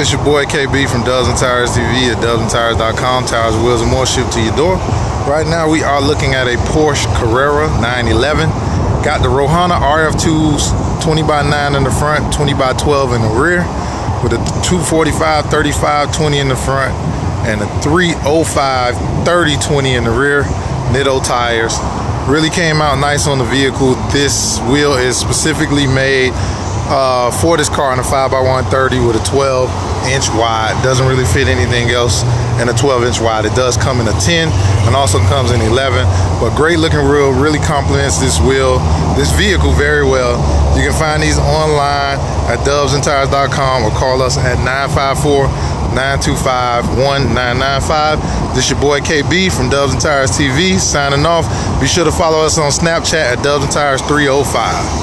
This your boy KB from and Tires TV at dubsandtires.com. Tires, wheels, and more shipped to your door. Right now, we are looking at a Porsche Carrera 911. Got the Rohana RF2s 20 by 9 in the front, 20 by 12 in the rear, with a 245, 35, 20 in the front, and a 305, 30, 20 in the rear. Nitto tires. Really came out nice on the vehicle. This wheel is specifically made uh, for this car in a 5x130 with a 12 inch wide. Doesn't really fit anything else in a 12 inch wide. It does come in a 10 and also comes in 11. But great looking wheel, really complements this wheel, this vehicle very well. You can find these online at dubsandtires.com or call us at 954 925 1995. This your boy KB from Dubs and Tires TV signing off. Be sure to follow us on Snapchat at Dubs and Tires 305.